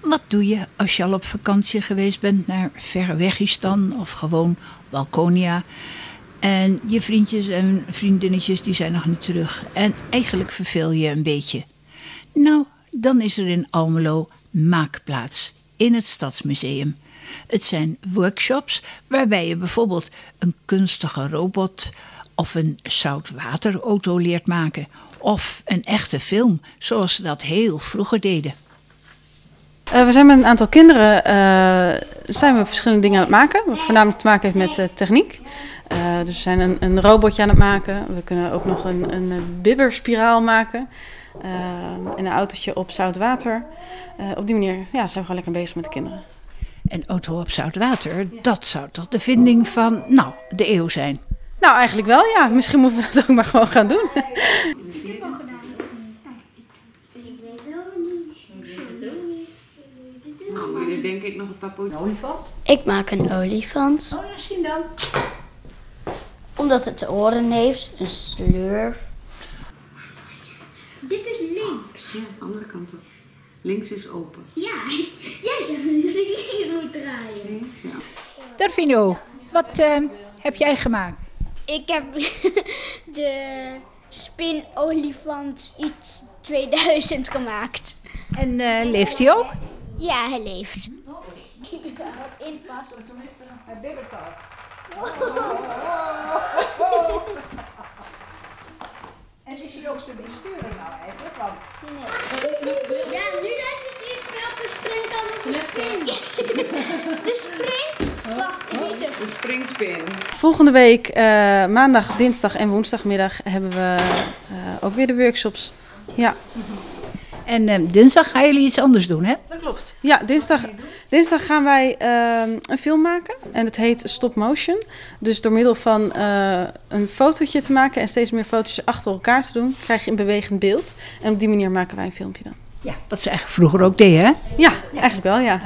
Wat doe je als je al op vakantie geweest bent naar Verwegistan of gewoon Balkonia? En je vriendjes en vriendinnetjes die zijn nog niet terug. En eigenlijk verveel je een beetje. Nou, dan is er in Almelo Maakplaats in het Stadsmuseum. Het zijn workshops waarbij je bijvoorbeeld een kunstige robot of een zoutwaterauto leert maken. Of een echte film, zoals ze dat heel vroeger deden. Uh, we zijn met een aantal kinderen uh, zijn we verschillende dingen aan het maken. Wat voornamelijk te maken heeft met uh, techniek. dus we zijn een, een, robotje aan het maken. We kunnen ook nog een, een bibberspiraal maken. en een autootje op zout water. op die manier ja, zijn we gewoon lekker bezig met de kinderen. Een auto op zout water, dat zou toch de vinding van nou, de eeuw zijn? Nou, eigenlijk wel ja. Misschien moeten we dat ook maar gewoon gaan doen. Denk ik nog een paar Een olifant? Ik maak een olifant. Oh, ja, zien dan. Omdat het oren heeft, een slurf. Dit is links. Ja, andere kant op. Links is open. Ja, jij zegt nu dat ik hier moet draaien. Ja. Darvino, wat uh, heb jij gemaakt? Ik heb de spin olifant iets 2000 gemaakt. En uh, leeft hij ook? Ja, hij leeft. Wat inpassen. Hij bibbert al. En is hij ook te besturen nou eigenlijk? Want... Nee. Ja, nu lijkt het eerst welke spring kan de spring. De spring? Wacht, ik weet het. De springspin. Volgende week, uh, maandag, dinsdag en woensdagmiddag, hebben we uh, ook weer de workshops. Ja. En uh, dinsdag gaan jullie iets anders doen, hè? Dat klopt. Ja, dinsdag, dinsdag gaan wij uh, een film maken. En het heet Stop Motion. Dus door middel van uh, een fotootje te maken en steeds meer foto's achter elkaar te doen, krijg je een bewegend beeld. En op die manier maken wij een filmpje dan. Ja, wat ze eigenlijk vroeger ook deden, hè? Ja, eigenlijk wel, ja.